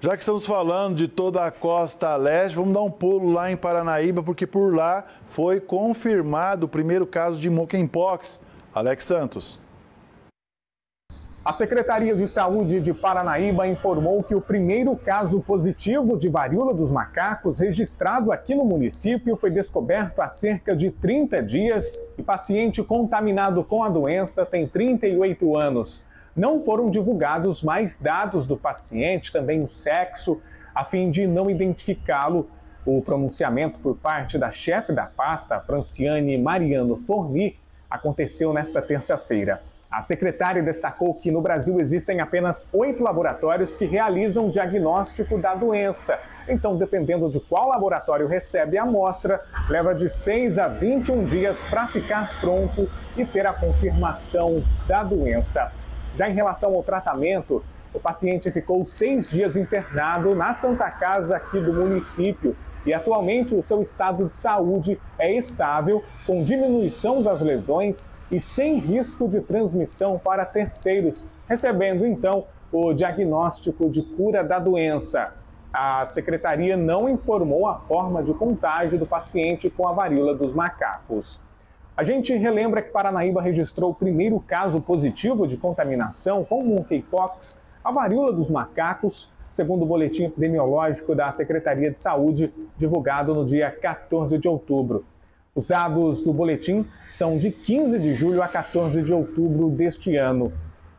Já que estamos falando de toda a costa leste, vamos dar um pulo lá em Paranaíba, porque por lá foi confirmado o primeiro caso de monkeypox. Alex Santos. A Secretaria de Saúde de Paranaíba informou que o primeiro caso positivo de varíola dos macacos registrado aqui no município foi descoberto há cerca de 30 dias e paciente contaminado com a doença tem 38 anos. Não foram divulgados mais dados do paciente, também o sexo, a fim de não identificá-lo. O pronunciamento por parte da chefe da pasta, Franciane Mariano Forni, aconteceu nesta terça-feira. A secretária destacou que no Brasil existem apenas oito laboratórios que realizam diagnóstico da doença. Então, dependendo de qual laboratório recebe a amostra, leva de 6 a 21 dias para ficar pronto e ter a confirmação da doença. Já em relação ao tratamento, o paciente ficou seis dias internado na Santa Casa aqui do município e atualmente o seu estado de saúde é estável, com diminuição das lesões e sem risco de transmissão para terceiros, recebendo então o diagnóstico de cura da doença. A secretaria não informou a forma de contágio do paciente com a varíola dos macacos. A gente relembra que Paranaíba registrou o primeiro caso positivo de contaminação com monkeypox, a varíola dos macacos, segundo o boletim epidemiológico da Secretaria de Saúde, divulgado no dia 14 de outubro. Os dados do boletim são de 15 de julho a 14 de outubro deste ano.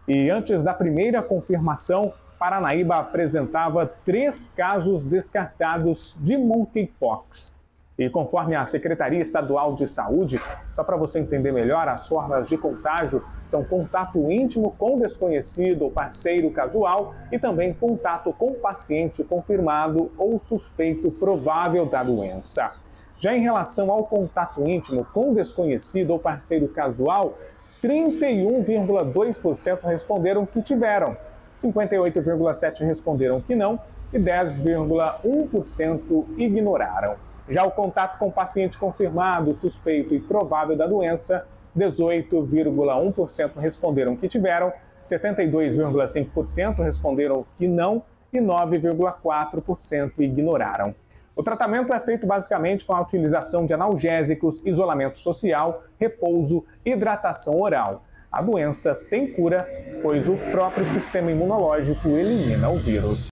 E antes da primeira confirmação, Paranaíba apresentava três casos descartados de monkeypox. E conforme a Secretaria Estadual de Saúde, só para você entender melhor, as formas de contágio são contato íntimo com desconhecido ou parceiro casual e também contato com paciente confirmado ou suspeito provável da doença. Já em relação ao contato íntimo com desconhecido ou parceiro casual, 31,2% responderam que tiveram, 58,7% responderam que não e 10,1% ignoraram. Já o contato com paciente confirmado, suspeito e provável da doença, 18,1% responderam que tiveram, 72,5% responderam que não e 9,4% ignoraram. O tratamento é feito basicamente com a utilização de analgésicos, isolamento social, repouso, hidratação oral. A doença tem cura, pois o próprio sistema imunológico elimina o vírus.